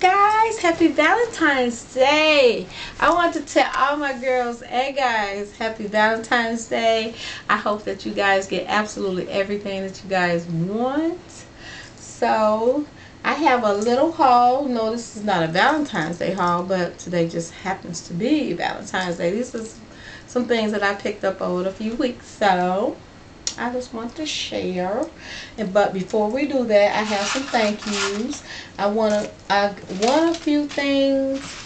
guys happy valentine's day. I want to tell all my girls and guys happy valentine's day. I hope that you guys get absolutely everything that you guys want. So i have a little haul. No this is not a valentine's day haul but today just happens to be valentine's day. This is some things that i picked up over a few weeks so I just want to share. And but before we do that, I have some thank yous. I want to I won a few things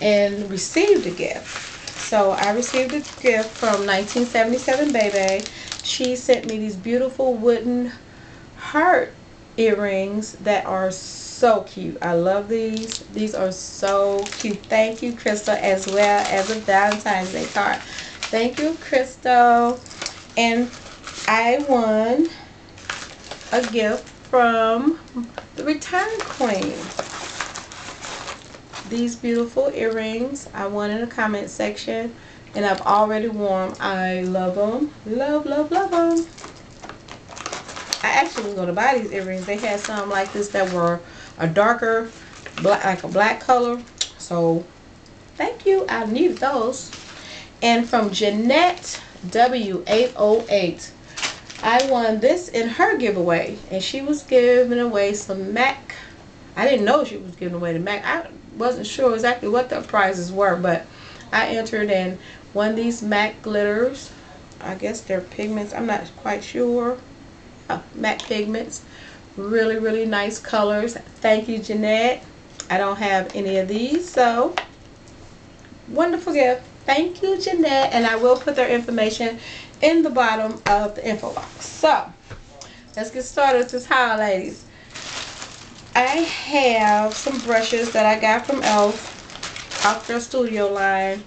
and received a gift. So I received a gift from 1977 BayBay. She sent me these beautiful wooden heart earrings that are so cute. I love these. These are so cute. Thank you, Crystal, as well as a Valentine's Day card. Thank you, Crystal. And I won a gift from the Return Queen. These beautiful earrings I won in the comment section and I've already worn them. I love them. Love, love, love them. I actually was going to buy these earrings. They had some like this that were a darker, black, like a black color. So, thank you. I needed those. And from Jeanette W808. I won this in her giveaway and she was giving away some MAC. I didn't know she was giving away the MAC. I wasn't sure exactly what the prizes were but I entered and won these MAC glitters. I guess they're pigments. I'm not quite sure. Uh, MAC pigments. Really, really nice colors. Thank you, Jeanette. I don't have any of these, so wonderful gift. Thank you, Jeanette. And I will put their information in the bottom of the info box. So, let's get started with this haul, ladies. I have some brushes that I got from e.l.f. off their studio line.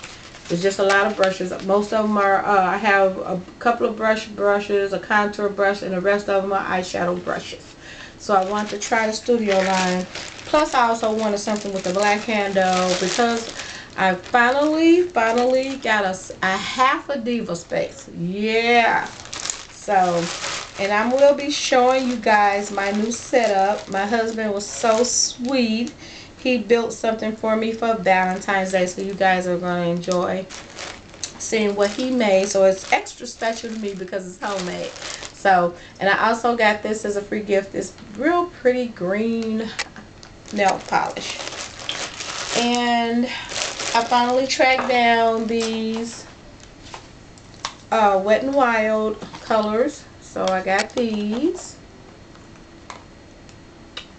There's just a lot of brushes. Most of them are, uh, I have a couple of brush brushes, a contour brush, and the rest of them are eyeshadow brushes. So I want to try the studio line. Plus I also wanted something with a black handle because I finally, finally got a, a half a diva space. Yeah. So, and I will be showing you guys my new setup. My husband was so sweet. He built something for me for Valentine's Day. So you guys are going to enjoy seeing what he made. So it's extra special to me because it's homemade. So, and I also got this as a free gift. This real pretty green nail polish. And I finally tracked down these uh, Wet n Wild colors. So I got these.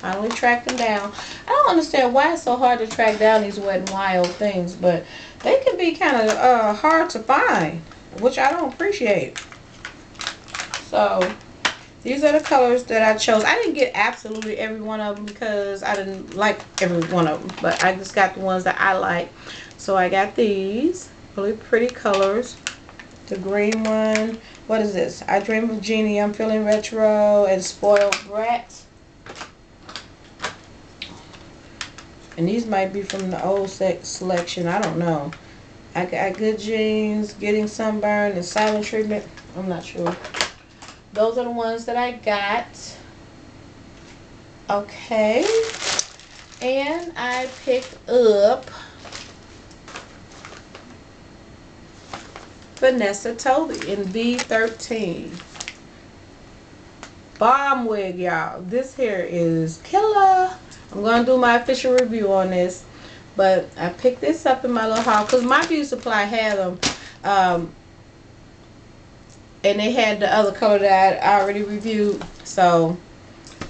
Finally tracked them down. I don't understand why it's so hard to track down these Wet n Wild things, but they can be kind of uh, hard to find, which I don't appreciate. So these are the colors that I chose. I didn't get absolutely every one of them because I didn't like every one of them. But I just got the ones that I like. So I got these. Really pretty colors. The green one. What is this? I Dream of Jeannie. I'm feeling retro and spoiled brat. And these might be from the old selection. I don't know. I got good jeans, getting sunburned, and silent treatment. I'm not sure those are the ones that I got. Okay. And I picked up Vanessa Toby in B13. Bomb wig, y'all. This hair is killer. I'm going to do my official review on this. But I picked this up in my little haul because my beauty supply had them. Um, and they had the other color that I already reviewed. So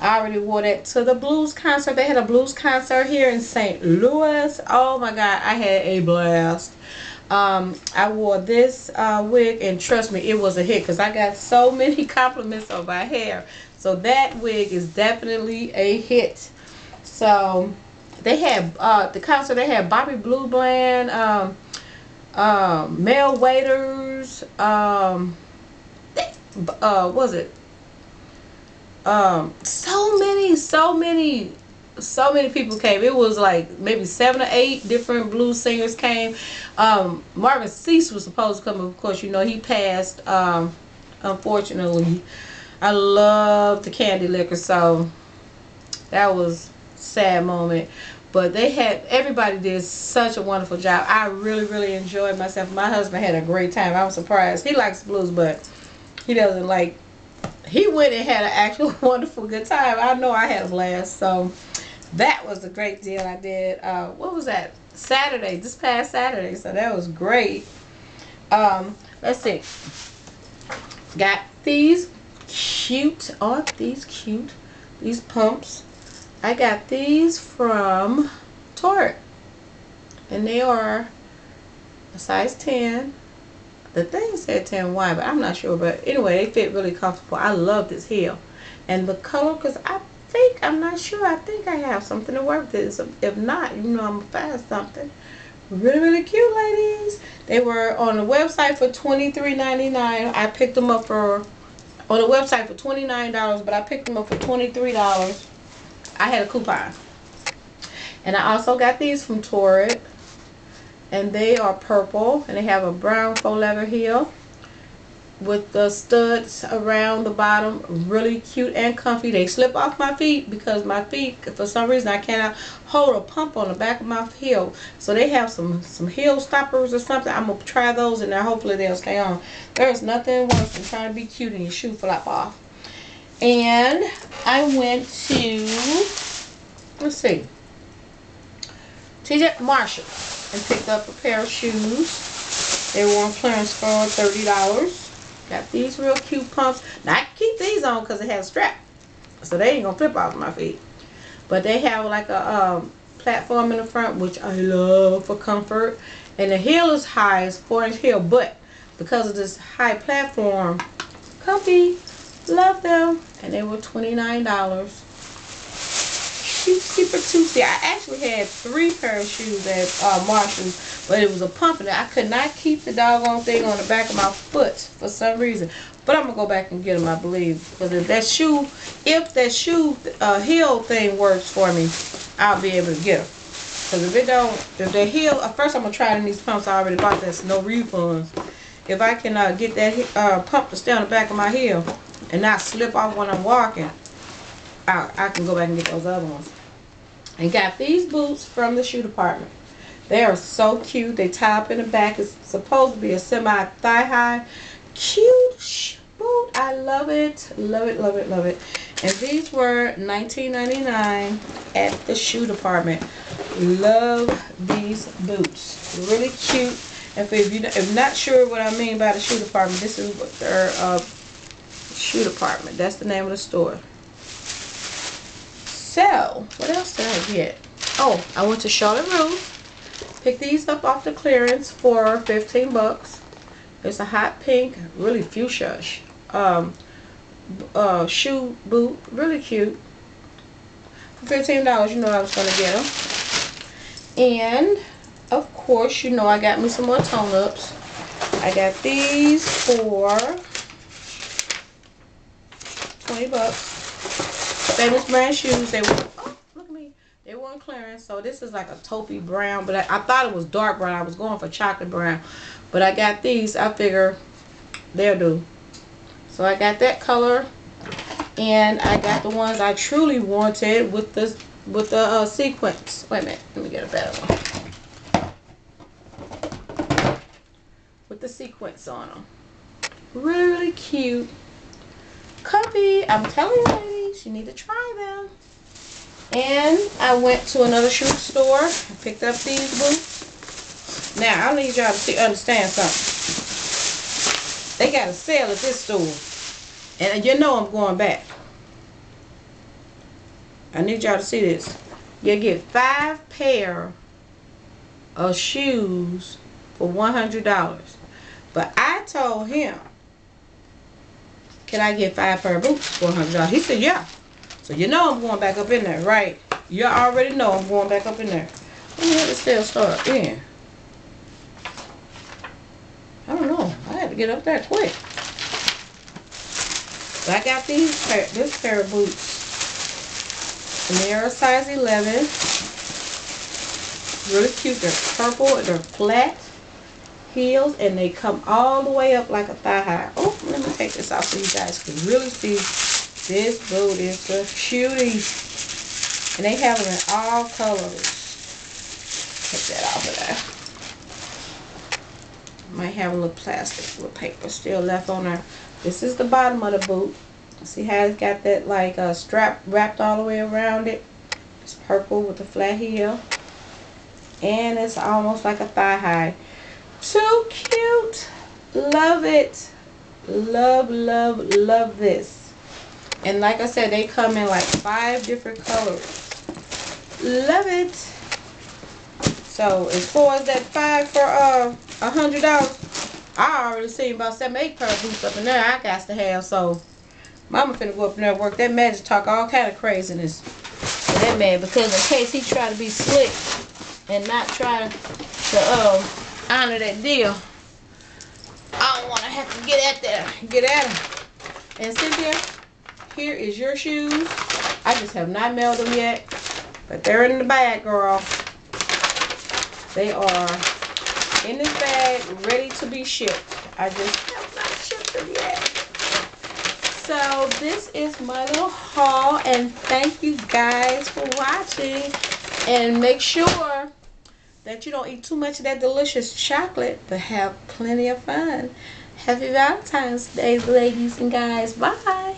I already wore that to the blues concert. They had a blues concert here in St. Louis. Oh my god I had a blast. Um, I wore this uh, wig and trust me it was a hit because I got so many compliments on my hair. So that wig is definitely a hit. So they had uh, the concert they had Bobby Blue Bland um, um, Mel Waiters um, uh was it um so many so many so many people came it was like maybe seven or eight different blues singers came um Marvin Sease was supposed to come of course you know he passed um unfortunately i love the Candy Licker so that was sad moment. But they had everybody did such a wonderful job. I really, really enjoyed myself. My husband had a great time. I was surprised. He likes blues, but he doesn't like. He went and had an actual wonderful good time. I know I had a blast. So that was a great deal I did. Uh, what was that? Saturday, this past Saturday. So that was great. Um, let's see. Got these cute, aren't these cute? These pumps. I got these from Torrid. And they are a size 10. The thing said 10 wide, but I'm not sure. But anyway, they fit really comfortable. I love this heel. And the color, because I think, I'm not sure, I think I have something to work with this. If not, you know I'm going to find something. Really, really cute, ladies. They were on the website for $23.99. I picked them up for, on the website for $29, but I picked them up for $23. I had a coupon. And I also got these from Torrid. And they are purple. And they have a brown faux leather heel. With the studs around the bottom. Really cute and comfy. They slip off my feet because my feet, for some reason, I cannot hold a pump on the back of my heel. So they have some, some heel stoppers or something. I'm to try those and hopefully they'll stay on. There's nothing worse than trying to be cute and your shoe flop off. And I went to, let's see, TJ Marshall and picked up a pair of shoes. They were on clearance for $30. Got these real cute pumps. Now I keep these on because it has a strap. So they ain't going to flip off my feet. But they have like a um, platform in the front, which I love for comfort. And the heel is high, it's 4 inch heel, but because of this high platform, comfy. Love them. And they were $29. Super tootsie. I actually had three pair of shoes at uh, Marshall's, but it was a pump and I could not keep the doggone thing on the back of my foot for some reason. But I'm to go back and get them, I believe. Because if that shoe, if that shoe uh, heel thing works for me, I'll be able to get them. Because if it don't, if the heel, uh, first I'm to try it in these pumps I already bought. That's no refunds. If I can uh, get that uh, pump to stay on the back of my heel, and not slip off when I'm walking, I, I can go back and get those other ones. And got these boots from the shoe department. They are so cute. They tie up in the back. It's supposed to be a semi thigh high. Cute boot. I love it. Love it, love it, love it. And these were $19.99 at the shoe department. Love these boots. Really cute. And if, you, if not sure what I mean by the shoe department, this is their uh, shoe department. That's the name of the store. So, what else did I get? Oh, I went to Charlotte Russe. Picked these up off the clearance for 15 bucks. It's a hot pink, really fuchsia um, uh, shoe boot. Really cute. For $15, you know I was going to get them. And, of course, you know I got me some more tone-ups. I got these for 20 bucks. Famous brand shoes. They were, oh, look at me. They were on clearance. So this is like a taupey brown. But I, I thought it was dark brown. I was going for chocolate brown. But I got these. I figure they'll do. So I got that color. And I got the ones I truly wanted with the with the uh, sequins. Wait a minute. Let me get a better one. With the sequins on them. Really, really cute comfy. I'm telling you, you need to try them. And I went to another shoe store. I picked up these boots. Now, I need y'all to see, understand something. They got a sale at this store. And you know I'm going back. I need y'all to see this. You get five pair of shoes for $100. But I told him can I get five pair of boots for $100? He said, yeah. So you know I'm going back up in there, right? You already know I'm going back up in there. When the hell did sale start in? I don't know. I had to get up there quick. But I got these pair, this pair of boots. And they're a size 11. Really cute. They're purple. They're flat heels and they come all the way up like a thigh high. Oh, me take this off. so you guys can really see this boot is a cutie. And they have them in all colors. Take that off of there. Might have a little plastic, little paper still left on there. This is the bottom of the boot. See how it's got that like uh, strap wrapped all the way around it? It's purple with a flat heel. And it's almost like a thigh high. Too cute. Love it. Love, love, love this. And like I said, they come in like five different colors. Love it. So as far as that five for uh a hundred dollars, I already seen about seven, eight pair of boots up in there I got to have. So mama finna go up in there work that magic talk all kind of craziness for that man because in case he try to be slick and not try to um honor that deal. I want to have to get at that, get at him. And Cynthia, here is your shoes. I just have not mailed them yet, but they're in the bag, girl. They are in this bag, ready to be shipped. I just have not shipped them yet. So this is my little haul, and thank you guys for watching. And make sure that you don't eat too much of that delicious chocolate, but have plenty of fun. Happy Valentine's Day, ladies and guys. Bye.